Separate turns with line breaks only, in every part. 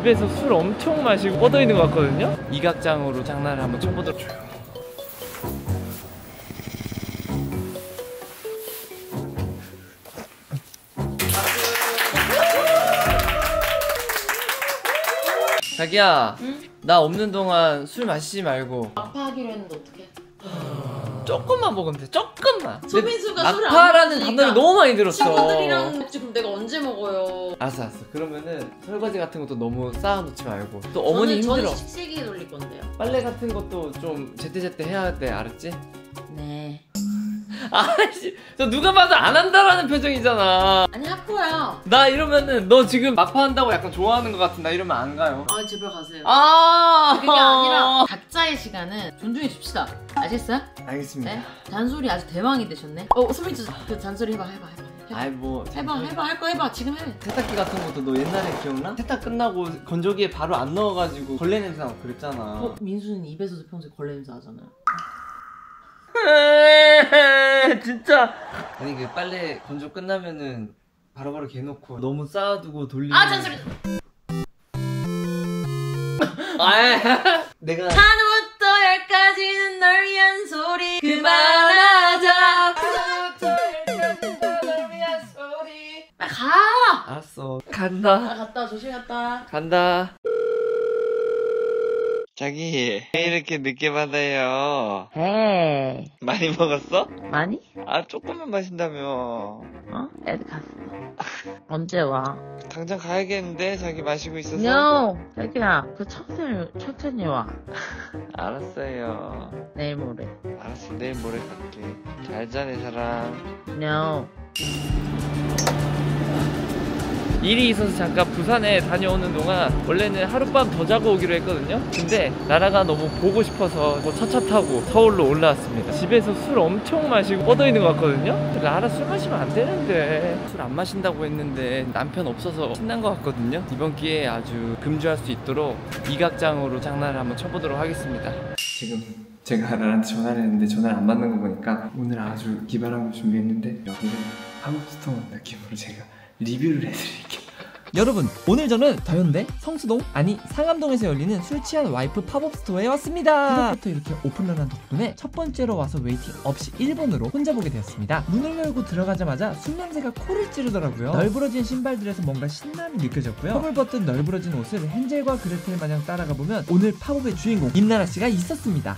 집에서 술 엄청 마시고 뻗어 있는 것 같거든요. 이각장으로 장난을 한번 쳐보도록. 자기야, 나 없는 동안 술 마시지 말고
아파하기로 했는데 어떡해?
조금만 먹으면 돼. 조금만.
소민수가 술을 안
아파라는
먹으니까
단어를 너무 많이 들었어.
친구들이랑 먹지 그럼 내가 언제 먹어요?
알았어, 알았어. 그러면은 설거지 같은 것도 너무 쌓아놓지 말고. 또 어머니
저는,
힘들어.
저는 식세기에 돌릴 건데요.
빨래 같은 것도 좀 제때제때 해야 돼, 알았지?
네.
아씨, 저 누가 봐도 안 한다라는 표정이잖아.
아니 할 거야.
나 이러면은 너 지금 막파 한다고 약간 좋아하는 것 같은 나 이러면 안 가요.
아 제발 가세요.
아,
그게 아니라 각자의 시간은 존중해 줍시다. 아시겠어요?
알겠습니다.
네. 잔소리 아주 대왕이 되셨네. 어 소민수 그 잔소리 해봐 해봐 해봐. 해봐.
아이 뭐
해봐 해봐 할 거 해봐 지금 해.
세탁기 같은 것도 너 옛날에 기억나? 세탁 끝나고 건조기에 바로 안 넣어가지고 걸레 냄새 나고 그랬잖아.
어, 민수는 입에서도 평소에 걸레 냄새 하잖아요.
진짜. 아니 그 빨래 건조 끝나면은 바로바로 개놓고 너무 쌓아두고 돌리는.
아 잔소리.
아, 내가
하나부터 열까지는 가.
알았어.
아
간다.
갔다 조심 갔다.
간다. 자기 왜 이렇게 늦게 받아요?
에이
많이 먹었어?
많이?
아 조금만 마신다며.
어? 애들 갔어. 언제 와?
당장 가야겠는데 자기 마시고 있어서.
No. 자기야 그 천천히 천천히 와.
알았어요.
내일 모레.
알았어 내일 모레 갈게. 잘 자네 사랑.
No.
일이 있어서 잠깐 부산에 다녀오는 동안 원래는 하룻밤 더 자고 오기로 했거든요. 근데 나라가 너무 보고 싶어서 뭐 차차 타고 서울로 올라왔습니다. 집에서 술 엄청 마시고 뻗어 있는 것 같거든요. 나라 술 마시면 안 되는데 술 안 마신다고 했는데 남편 없어서 신난 것 같거든요. 이번 기회에 아주 금주할 수 있도록 이각장으로 장난을 한번 쳐보도록 하겠습니다. 지금 제가 나한테 전화를 했는데 전화를 안 받는 거 보니까 오늘 아주 기발한 걸 준비했는데 여기를 팝업스토어 느낌으로 제가 리뷰를 해드릴게요.
여러분 오늘 저는 더현대 성수동 아니 상암동에서 열리는 술 취한 와이프 팝업 스토어에 왔습니다 새벽부터 이렇게 오픈런한 덕분에 첫 번째로 와서 waiting 없이 1번으로 혼자 보게 되었습니다 문을 열고 들어가자마자 술 냄새가 코를 찌르더라고요 널브러진 신발들에서 뭔가 신남이 느껴졌고요 컵을 벗든 널브러진 옷을 헨젤과 그레텔 마냥 따라가 보면 오늘 팝업의 주인공 임나라 씨가 있었습니다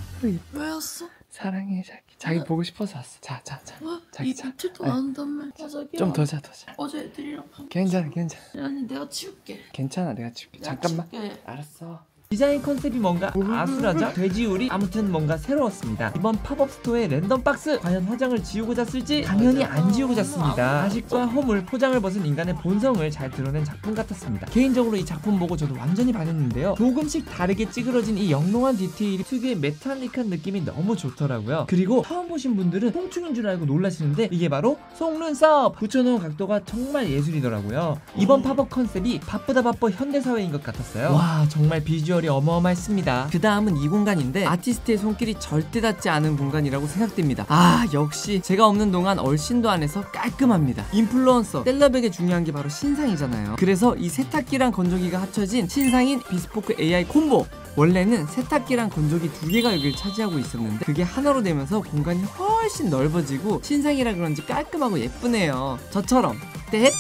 왜였어?
사랑해 자기. 자기 보고 싶어서 왔어. 자, 자, 자. 자기 자.
이틀도 안 한다며. 아, 자기야.
좀더 자, 더 자.
어제 애들이랑 밥.
괜찮아, 괜찮아.
아니 내가 치울게.
괜찮아, 내가 줄게.
내가
잠깐만.
치울게.
알았어.
디자인 컨셉이 뭔가 아수라장 돼지우리 아무튼 뭔가 새로웠습니다. 이번 팝업 스토어의 랜덤 박스 과연 화장을 지우고 잤을지 당연히 안 지우고 잤습니다. 가식과 허물 포장을 벗은 인간의 본성을 잘 드러낸 작품 같았습니다. 개인적으로 이 작품 보고 저도 완전히 반했는데요. 조금씩 다르게 찌그러진 이 영롱한 디테일이 특유의 메탈릭한 느낌이 너무 좋더라고요. 그리고 처음 보신 분들은 곤충인 줄 알고 놀라시는데 이게 바로 속눈썹! 붙여놓은 각도가 정말 예술이더라고요. 이번 팝업 컨셉이 바쁘다 바빠 현대사회인 것 같았어요. 와 정말 비주얼 이 어마어마했습니다. 그 다음은 이 공간인데 아티스트의 손길이 절대 닿지 않은 공간이라고 생각됩니다. 아 역시 제가 없는 동안 얼씬도 안 해서 깔끔합니다. 인플루언서 셀럽에게 중요한 게 바로 신상이잖아요. 그래서 이 세탁기랑 건조기가 합쳐진 신상인 비스포크 AI 콤보. 원래는 세탁기랑 건조기 두 개가 여기를 차지하고 있었는데 그게 하나로 되면서 공간이 훨씬 넓어지고 신상이라 그런지 깔끔하고 예쁘네요. 저처럼 네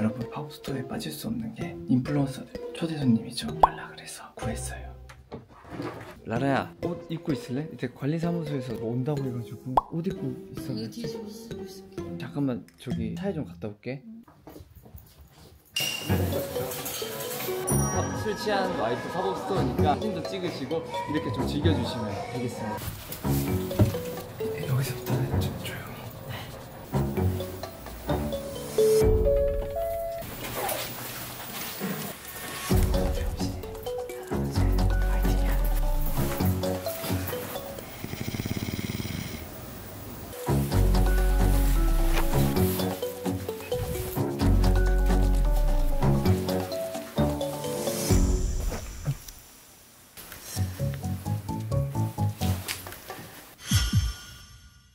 여러분, 팝업스토어에 빠질 수 없는 게 인플루언서들 초대 손님이죠. 연락을 해서 구했어요. 라라야, 옷 입고 있을래? 이제 관리사무소에서 뭐 온다고 해가지고 옷 입고
이거
있었는데.
뒤집어 쓰고 있을게.
잠깐만, 저기 차에 좀 갔다 올게. 팝- 술 취한 와이프 팝업 스토어니까 사진도 찍으시고 이렇게 좀 즐겨주시면 되겠습니다.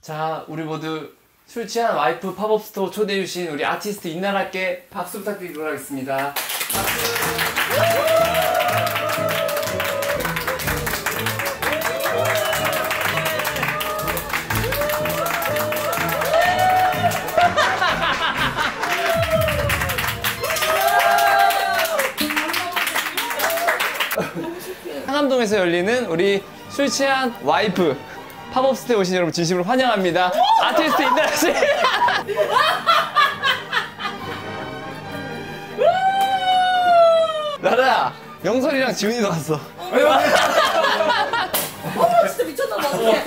자, 우리 모두 술 취한 와이프 팝업 스토어 초대해 주신 우리 아티스트 임라라께 박수 부탁드리도록 하겠습니다. 상암동에서 열리는 우리 술 취한 와이프 팝업 스테이 오신 여러분 진심으로 환영합니다. 아티스트 인나라 씨. 나라야, 영설이랑 지훈이도 갔어.
어 진짜 미쳤다 나 어떡해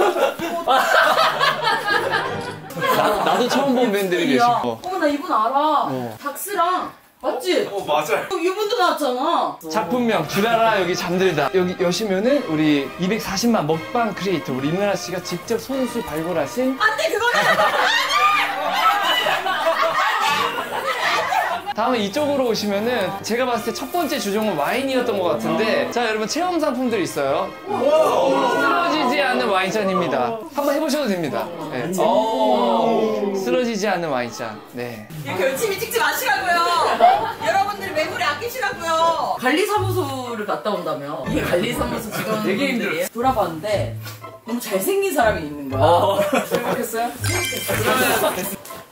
나, 나도 처음 본 밴드를 계시고.
어머 나 이분 알아 닥스랑 맞지? 어 맞아요 이분도 나왔잖아.
작품명 주라라 여기 잠들다. 여기 여시면은 우리 240만 먹방 크리에이터 우리 임나라 씨가 직접 손수 발굴하신
안돼 그거는
다음에 이쪽으로 오시면은 제가 봤을 때 첫 번째 주종은 와인이었던 것 같은데 자 여러분 체험 상품들 있어요. 쓰러지지 않는 와인잔입니다. 한번 해보셔도 됩니다. 네. 오, 쓰러지지 않는 와인잔. 네.
이렇게 열심히 찍지 마시라고요 여러분들이 매물에 아끼시라고요 관리사무소를 갔다 온다며 이 관리사무소
되게
직원분들이 돌아봤는데 너무 잘생긴 사람이 있는 거야
어, 행복했어요?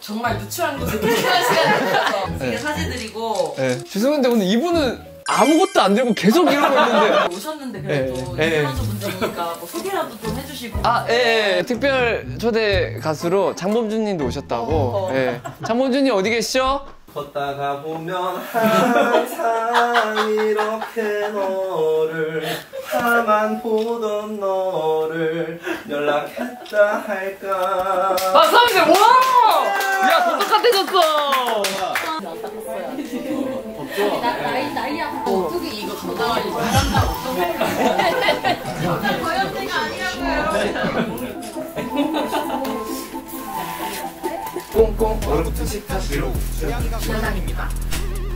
정말 누추한 곳에 퇴근할 시간이 없어서 이게 사진들이고
네. 죄송한데 오늘 이분은 아무것도 안 들고 계속 이러고 있는데
오셨는데 그래도
예, 예.
인플루언서 분들이니까 뭐 소개라도 좀 해주시고
아, 예, 예. 특별 초대 가수로 장범준 님도 오셨다고.
어.
예. 장범준 님 어디 계시죠?
걷다가 보면 항상 이렇게 너를 가만 보던 너를 연락했다 할까
박사님, 와! 야, 더 똑같아졌어!
나이 나이 하고 어떻게 이거 건강하게
얼어붙은 식탁 위로 주연당입니다.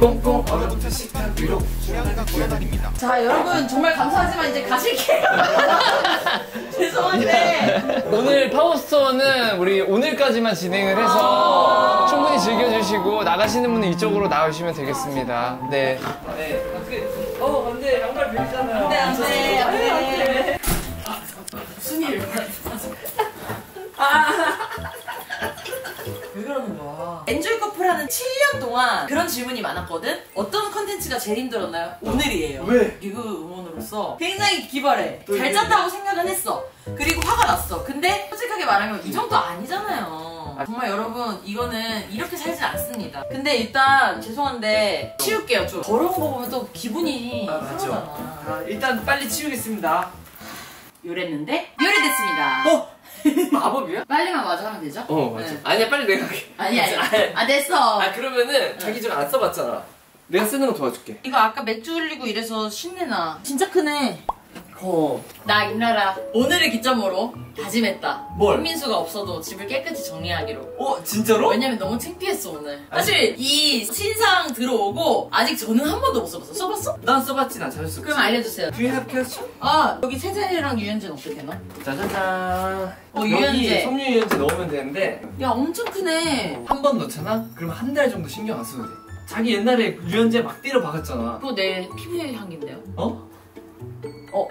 꽁꽁 얼어붙은 식탁 위로
자 여러분 정말 감사하지만 이제 가실게요 죄송한데
오늘 파워스토어는 우리 오늘까지만 진행을 해서 충분히 즐겨주시고 나가시는 분은 이쪽으로 나오시면 되겠습니다. 네. 네. 어, 근데 양말 빌리잖아
7년 동안 그런 질문이 많았거든? 어떤 컨텐츠가 제일 힘들었나요? 오늘이에요.
왜?
리그 응원으로서 굉장히 기발해. 잘 짰다고 생각은 했어. 그리고 화가 났어. 근데 솔직하게 말하면 이 정도 아니잖아요. 정말 여러분 이거는 이렇게 살진 않습니다. 근데 일단 죄송한데 치울게요 좀. 더러운 거 보면 또 기분이
아, 맞죠.
상하잖아.
아, 일단 빨리 치우겠습니다.
요랬는데 요리됐습니다.
어? 마법이야?
빨리만 마저 하면 되죠?
어, 맞아.
네.
아니야, 빨리 내가 할게.
아니 아니 아 됐어.
아, 그러면은 자기 좀안 써봤잖아. 내가 쓰는 거 도와줄게.
이거 아까 맥주 흘리고 이래서 신내나 진짜 크네.
어.
나 임나라 오늘을 기점으로 다짐했다.
뭘?
민수가 없어도 집을 깨끗이 정리하기로.
어, 진짜로?
왜냐면 너무 창피했어 오늘. 사실 이 신상 들어오고 아직 저는 한 번도 못 써봤어. 써봤어?
난 써봤지, 난 자주 쓰고.
그럼 알려주세요.
Do you have question?
아 여기 세제랑 유연제는 어떻게 되나?
짜자잔.
어, 유연제.
섬유 유연제 넣으면 되는데
야 엄청 크네.
한 번 넣잖아? 그럼 한 달 정도 신경 안 써도 돼. 자기 옛날에 유연제 막 때려 박았잖아.
그거 내 피부의 향기인데요.
어?
어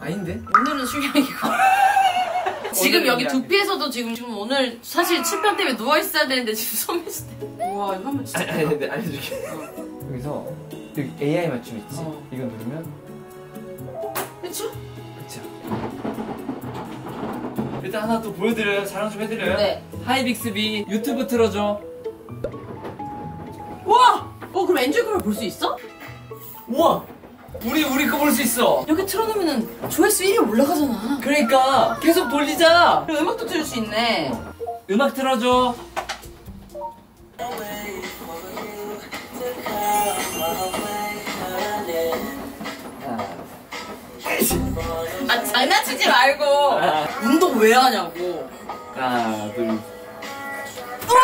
아닌데?
오늘은 술향이고. 지금 여기. 두피에서도 지금 지금 오늘 사실 칠편 때문에 누워 있어야 되는데 지금 소매시 때. 와 이거 한번 진짜.
아니, 근데 알려줄게. 여기서 여기 AI 맞춤 있지?
어.
이거 누르면
그쵸?
그쵸. 일단 하나 또 보여드려요. 자랑 좀 해드려요.
네.
Hi Bixby 유튜브 틀어줘.
와! 어 그럼 엔조이커플 볼수 있어?
우와! 우리 우리 거 볼 수 있어.
이렇게 틀어놓으면 조회수 1위 올라가잖아.
그러니까 계속 돌리자.
그리고 음악도 틀을 수 있네.
음악 틀어줘.
아 장난치지 말고 운동 왜 하냐고.
하나, 둘. 이거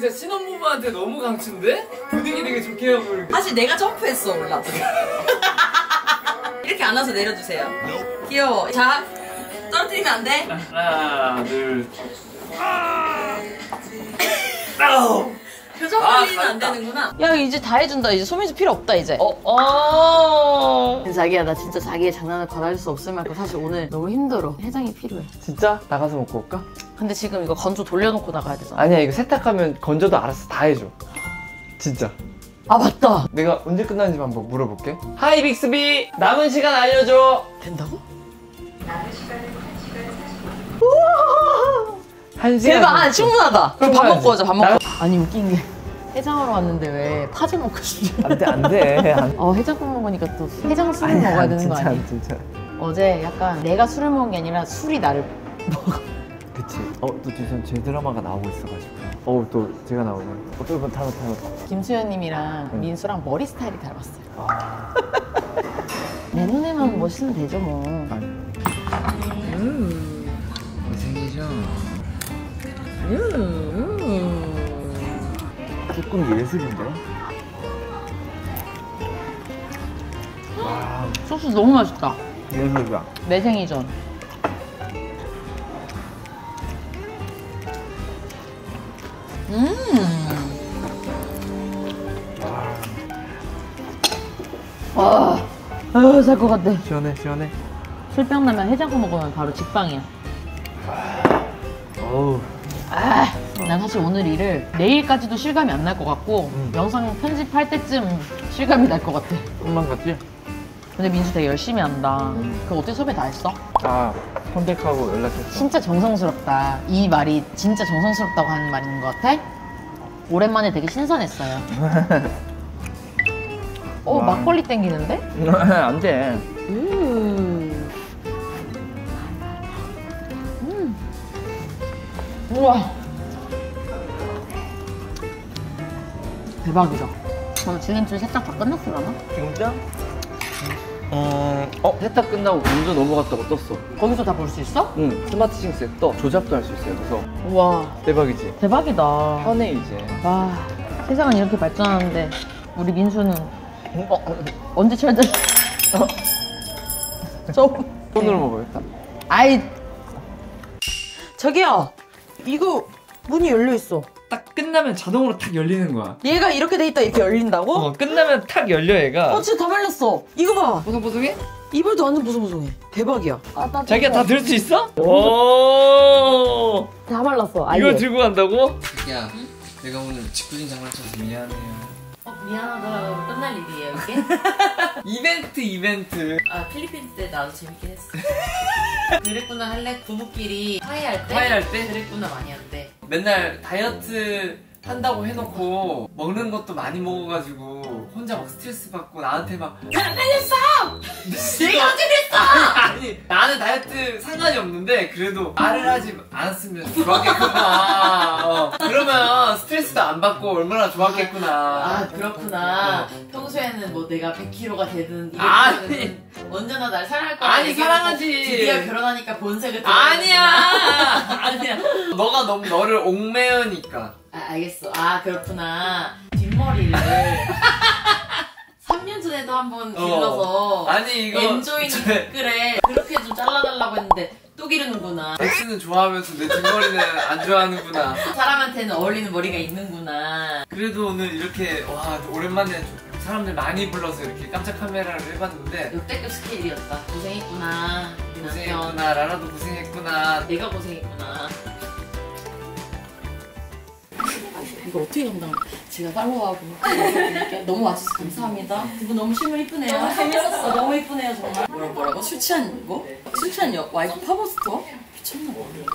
진짜 신혼부부한테 너무 강추인데? 분위기 되게 좋게 하고 이렇게.
사실 내가 점프했어 올라. 이렇게 안아서 내려주세요. 귀여워. 자 떨어뜨리면 안 돼.
하나, 둘.
표정
아,
관리는 안
잘했다.
되는구나. 야 이제 다 해준다. 이제 소민수 필요 없다 이제.
어, 어.
자기야 나 진짜 자기의 장난을 받아줄 수 없을 만큼 사실 오늘 너무 힘들어. 해장이 필요해.
진짜? 나가서 먹고 올까?
근데 지금 이거 건조 돌려놓고 나가야 되잖아.
아니야, 이거 세탁하면 건져도 알아서 다 해줘. 진짜.
아 맞다.
내가 언제 끝나는지 한번 물어볼게. 하이 빅스비! 남은 시간 알려줘!
된다고?
한 시간.
대박. 아, 충분하다. 그럼 밥. 먹고 오자. 밥
나-
먹고. 아니 웃긴 게 해장하러 왔는데 왜 파전 먹고 싶지?
안 돼, 안 돼. 안
어 해장국 먹으니까 또 해장 술을 먹어야 되는 거 아니야?
진짜.
어제 약간 내가 술을 먹은 게 아니라 술이 나를
그치. 어, 또 지금 제 드라마가 나오고 있어가지고. 어, 또 제가 나오네. 어, 또 이번 타노 타노.
김수현님이랑
응.
민수랑 머리 스타일이 닮았어요.
아.
내 눈에만 멋있으면 되죠 뭐.
아니. 음. 고생이죠.
음.
조금 예술인데? 와,
소스 너무 맛있다.
예술이야.
매생이전. 음. 와. 아, 살것 같아.
시원해, 시원해.
술병 나면 해장국 먹으면 바로 직방이야.
어우.
아, 난 사실 오늘 일을 내일까지도 실감이 안 날 것 같고
음.
영상 편집할 때쯤 실감이 날 것 같아.
꿈만 같지?
근데 민수 되게 열심히 한다.
음.
그거 어떻게 섭외 다 했어?
아, 컨택하고 연락했어.
진짜 정성스럽다. 이 말이 진짜 정성스럽다고 하는 말인 것 같아? 오랜만에 되게 신선했어요. 어,
와.
막걸리 땡기는데?
안 돼.
음. 음. 우와. 대박이다. 오늘 줄임줄 세탁 다 끝났으려나?
진짜? 음, 어, 세탁 끝나고 먼저 넘어갔다고 떴어.
거기서 다 볼 수 있어?
응, 스마트 싱스에 떠. 조작도 할 수 있어요. 그래서
우와.
대박이지.
대박이다.
편해 이제.
와, 세상은 이렇게 발전하는데 우리 민수는
어,
언제 철들? 좀.
손으로 먹어야겠다.
아이. 저기요. 이거 문이 열려 있어.
딱 끝나면 자동으로 탁 열리는 거야.
얘가 이렇게 돼 있다 이렇게 열린다고?
어, 끝나면 탁 열려 얘가.
어, 진짜 다 말랐어. 이거 봐.
보송보송해?
이불도 완전 보송보송해. 대박이야. 아, 나
자기가 다들 수 있어? 오.
다 말랐어.
이거 들고 간다고?
야, 내가 오늘 직구진 장난쳐서 미안해요.
어, 미안하다. 끝날 일이에요, 이게?
이벤트 이벤트.
아, 필리핀 때 나도 재밌긴 했어. 그랬구나 할래? 부부끼리 화해할 때?
화해할 때?
그랬구나 많이 한대.
맨날 다이어트 한다고 해놓고 먹는 것도 많이 먹어가지고 혼자 막 스트레스 받고 나한테 막
내가 어떻게
아니 나는 다이어트 상관이 없는데 그래도 말을 하지 않았으면 좋았겠구나 어, 그러면 스트레스도 안 받고 얼마나 좋았겠구나
아 그렇구나. 평소에는 뭐 내가 100kg가 되든
아니.
200kg가 되든 언제나 날 사랑할 거야.
아니, 사랑하지.
드디어 결혼하니까 본색을
아니야
아니야.
너가 너무 너를 옥매으니까
아, 알겠어. 아 그렇구나. 뒷머리를 3년 전에도 한번 길러서
아니 이거
엔조이는
저-
댓글에 그렇게 좀 잘라달라고 했는데 또 기르는구나.
엑스는 좋아하면서 내 뒷머리는 안 좋아하는구나
사람한테는 어울리는 머리가 있는구나.
그래도 오늘 이렇게 와 오랜만에 사람들 많이 불러서 이렇게 깜짝 카메라를 해봤는데
역대급 스케일이었다. 고생했구나.
고생했구나 라라도 고생했구나
내가 고생했구나. 이거 어떻게 감당? 제가 팔로우하고 너무 와주셔서 감사합니다. 두 분 너무 실물 이쁘네요. 재밌었어. 너무 이쁘네요 정말. 뭐라 뭐라고? 술 취한 거? 술 취한 여, 와이프 파버스토어? 미쳤나 봐.